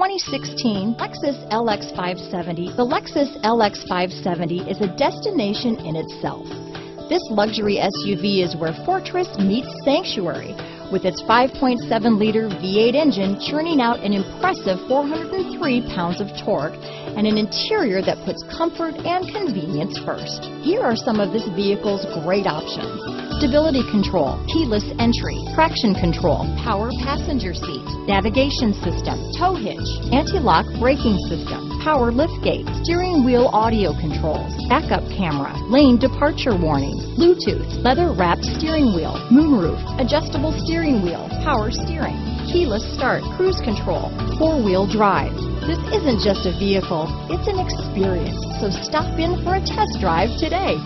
2016 Lexus LX 570. The Lexus LX 570 is a destination in itself. This luxury SUV is where fortress meets sanctuary with its 5.7-liter V8 engine churning out an impressive 403 pounds of torque and an interior that puts comfort and convenience first. Here are some of this vehicle's great options. Stability control, keyless entry, traction control, power passenger seat, navigation system, tow hitch, anti-lock braking system, power liftgate, steering wheel audio controls, backup camera, lane departure warning, Bluetooth, leather wrapped steering wheel, moonroof, adjustable steering wheel, power steering, keyless start, cruise control, four wheel drive. This isn't just a vehicle, it's an experience. So stop in for a test drive today.